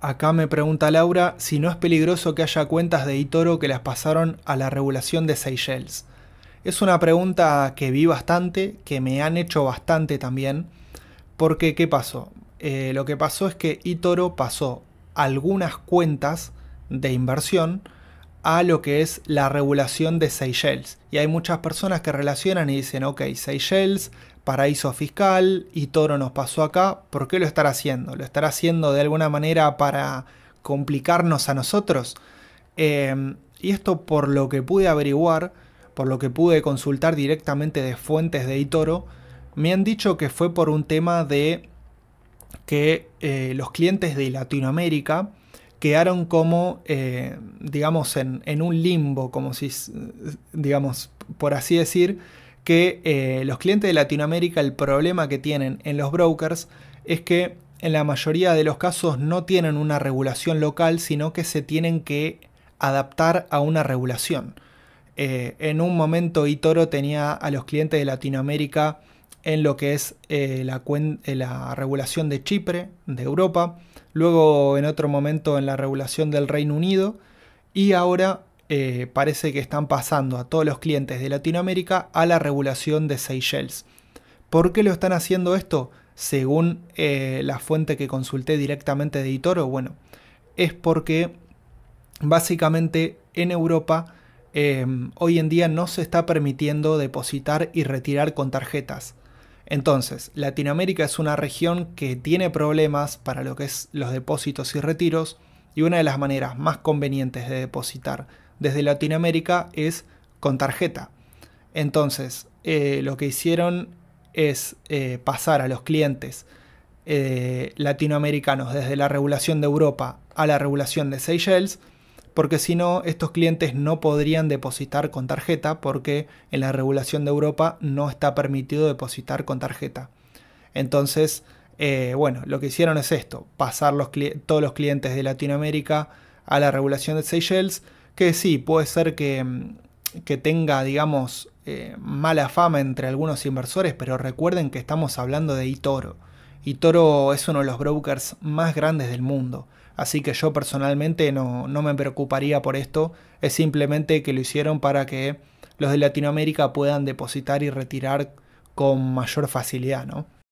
Acá me pregunta Laura si no es peligroso que haya cuentas de eToro que las pasaron a la regulación de Seychelles. Es una pregunta que vi bastante, que me han hecho bastante también, porque ¿qué pasó? Eh, lo que pasó es que eToro pasó algunas cuentas de inversión a lo que es la regulación de Seychelles. Y hay muchas personas que relacionan y dicen, ok, Seychelles, paraíso fiscal, y Toro nos pasó acá, ¿por qué lo estará haciendo? ¿Lo estará haciendo de alguna manera para complicarnos a nosotros? Em, y esto por lo que pude averiguar, por lo que pude consultar directamente de fuentes de Itoro, me han dicho que fue por un tema de que eh, los clientes de Latinoamérica quedaron como, eh, digamos, en, un limbo, como si, digamos, por así decir, que eh, los clientes de Latinoamérica el problema que tienen en los brokers es que en la mayoría de los casos no tienen una regulación local, sino que se tienen que adaptar a una regulación. Eh, en un momento Itoro tenía a los clientes de Latinoamérica en lo que es la, la regulación de Chipre, de Europa, luego en otro momento en la regulación del Reino Unido y ahora eh, parece que están pasando a todos los clientes de Latinoamérica a la regulación de Seychelles. ¿Por qué lo están haciendo esto? Según eh, la fuente que consulté directamente de Itoro, bueno, es porque básicamente en Europa hoy en día no se está permitiendo depositar y retirar con tarjetas. Entonces, Latinoamérica es una región que tiene problemas para lo que es los depósitos y retiros y una de las maneras más convenientes de depositar desde Latinoamérica es con tarjeta. Entonces, eh, lo que hicieron es eh, pasar a los clientes eh, latinoamericanos desde la regulación de Europa a la regulación de Seychelles porque si no, estos clientes no podrían depositar con tarjeta porque en la regulación de Europa no está permitido depositar con tarjeta. Entonces, eh, bueno, lo que hicieron es esto, pasar todos los clientes de Latinoamérica a la regulación de Seychelles, que sí, puede ser que, mm, tenga, digamos, eh, mala fama entre algunos inversores, pero recuerden que estamos hablando de eToro. eToro es uno de los brokers más grandes del mundo. Así que yo personalmente no, me preocuparía por esto. Es simplemente que lo hicieron para que los de Latinoamérica puedan depositar y retirar con mayor facilidad, ¿no?